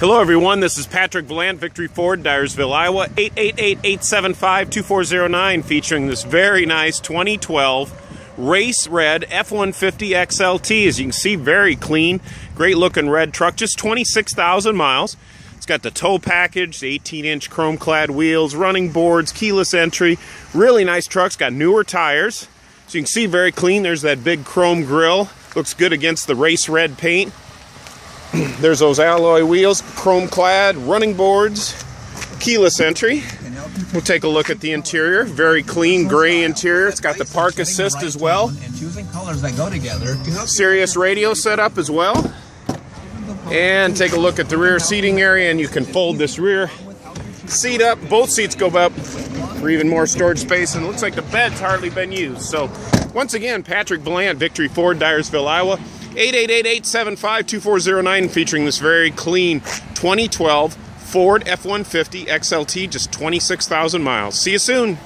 Hello, everyone. This is Patrick Bland, Victory Ford, Dyersville, Iowa, 888-875-2409, featuring this very nice 2012 race red F-150 XLT. As you can see, very clean, great looking red truck, just 26,000 miles. It's got the tow package, the 18-inch chrome-clad wheels, running boards, keyless entry. Really nice truck. It's got newer tires. So you can see very clean. There's that big chrome grill. Looks good against the race red paint. There's those alloy wheels, chrome clad, running boards, keyless entry. We'll take a look at the interior. Very clean gray interior. It's got the park assist as well. And choosing colors that go together. Sirius radio setup as well. And take a look at the rear seating area and you can fold this rear seat up. Both seats go up for even more storage space and it looks like the bed's hardly been used. So once again, Patrick Valant, Victory Ford, Dyersville, Iowa. 888-875-2409 featuring this very clean 2012 Ford F-150 XLT, just 26,000 miles. See you soon.